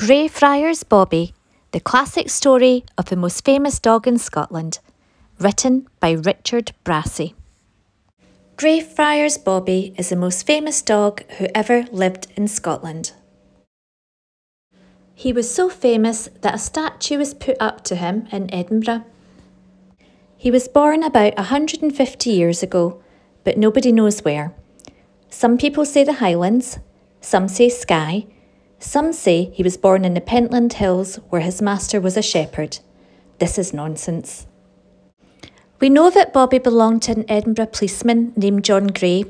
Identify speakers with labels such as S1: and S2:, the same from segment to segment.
S1: Greyfriars Bobby, the classic story of the most famous dog in Scotland, written by Richard Brassey. Greyfriars Bobby is the most famous dog who ever lived in Scotland. He was so famous that a statue was put up to him in Edinburgh. He was born about 150 years ago, but nobody knows where. Some people say the Highlands, some say Skye, some say he was born in the Pentland Hills where his master was a shepherd. This is nonsense. We know that Bobby belonged to an Edinburgh policeman named John Gray.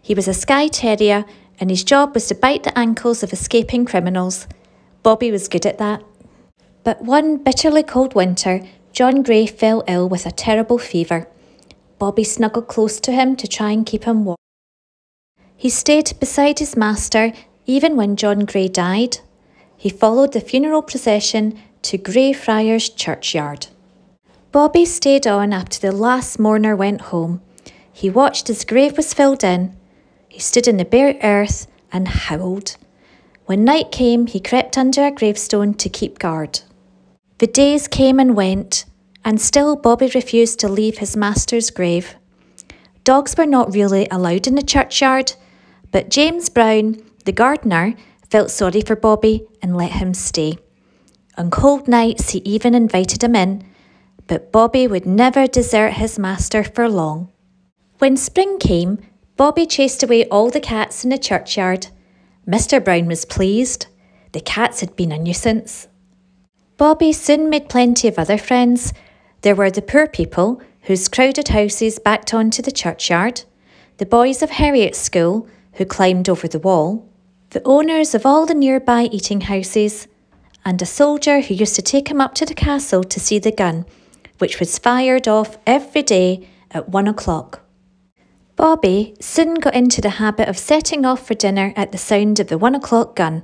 S1: He was a Skye Terrier and his job was to bite the ankles of escaping criminals. Bobby was good at that. But one bitterly cold winter, John Gray fell ill with a terrible fever. Bobby snuggled close to him to try and keep him warm. He stayed beside his master even when John Gray died, he followed the funeral procession to Greyfriars churchyard. Bobby stayed on after the last mourner went home. He watched as grave was filled in. He stood in the bare earth and howled. When night came, he crept under a gravestone to keep guard. The days came and went, and still Bobby refused to leave his master's grave. Dogs were not really allowed in the churchyard, but James Brown, the gardener felt sorry for Bobby and let him stay. On cold nights, he even invited him in, but Bobby would never desert his master for long. When spring came, Bobby chased away all the cats in the churchyard. Mr. Brown was pleased. The cats had been a nuisance. Bobby soon made plenty of other friends. There were the poor people, whose crowded houses backed onto the churchyard, the boys of Heriot's school, who climbed over the wall, the owners of all the nearby eating houses, and a soldier who used to take him up to the castle to see the gun, which was fired off every day at one o'clock. Bobby soon got into the habit of setting off for dinner at the sound of the one o'clock gun.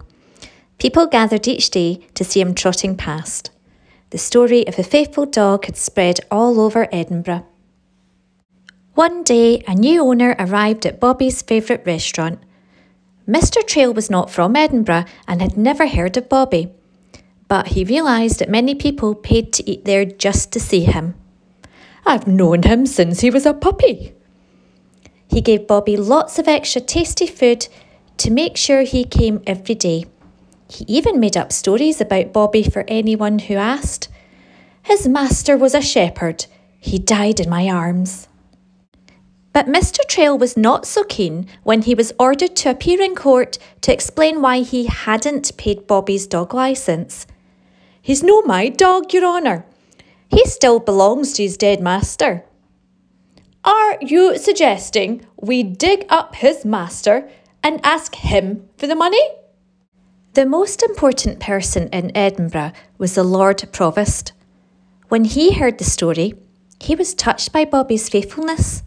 S1: People gathered each day to see him trotting past. The story of the faithful dog had spread all over Edinburgh. One day, a new owner arrived at Bobby's favourite restaurant, Mr. Traill was not from Edinburgh and had never heard of Bobby, but he realised that many people paid to eat there just to see him. I've known him since he was a puppy. He gave Bobby lots of extra tasty food to make sure he came every day. He even made up stories about Bobby for anyone who asked. His master was a shepherd. He died in my arms. But Mr. Traill was not so keen when he was ordered to appear in court to explain why he hadn't paid Bobby's dog licence. He's no my dog, Your Honour. He still belongs to his dead master. Are you suggesting we dig up his master and ask him for the money? The most important person in Edinburgh was the Lord Provost. When he heard the story, he was touched by Bobby's faithfulness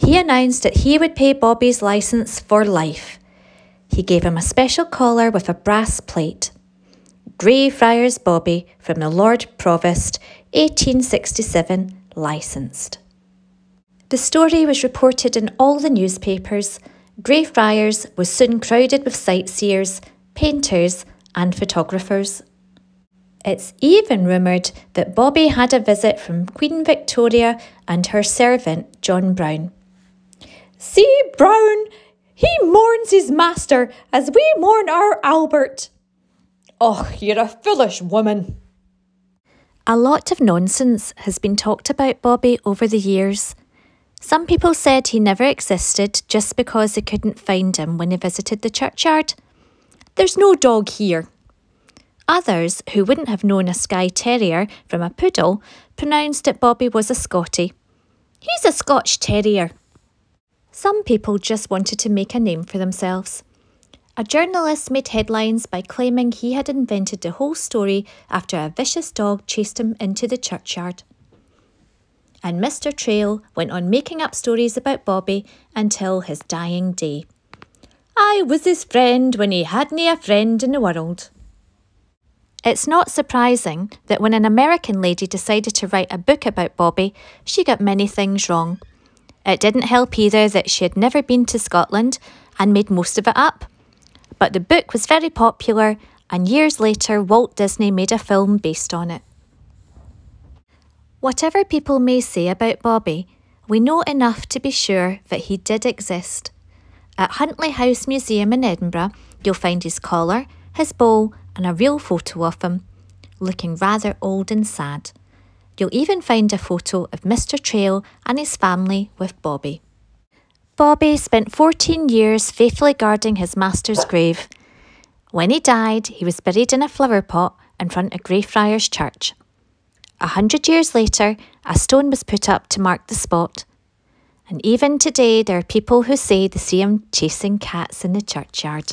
S1: he announced that he would pay Bobby's licence for life. He gave him a special collar with a brass plate. Greyfriars Bobby from the Lord Provost, 1867, licensed. The story was reported in all the newspapers. Greyfriars was soon crowded with sightseers, painters, and photographers. It's even rumoured that Bobby had a visit from Queen Victoria and her servant, John Brown. See, Brown, he mourns his master as we mourn our Albert. Oh, you're a foolish woman. A lot of nonsense has been talked about Bobby over the years. Some people said he never existed just because they couldn't find him when they visited the churchyard. There's no dog here. Others, who wouldn't have known a Skye Terrier from a poodle, pronounced that Bobby was a Scottie. He's a Scotch Terrier. Some people just wanted to make a name for themselves. A journalist made headlines by claiming he had invented the whole story after a vicious dog chased him into the churchyard. And Mr. Traill went on making up stories about Bobby until his dying day. I was his friend when he hadn't a friend in the world. It's not surprising that when an American lady decided to write a book about Bobby, she got many things wrong. It didn't help either that she had never been to Scotland and made most of it up. But the book was very popular and years later, Walt Disney made a film based on it. Whatever people may say about Bobby, we know enough to be sure that he did exist. At Huntly House Museum in Edinburgh, you'll find his collar, his bow, and a real photo of him, looking rather old and sad. You'll even find a photo of Mr. Traill and his family with Bobby. Bobby spent 14 years faithfully guarding his master's grave. When he died, he was buried in a flower pot in front of Greyfriars Church. A hundred years later, a stone was put up to mark the spot. And even today, there are people who say they see him chasing cats in the churchyard.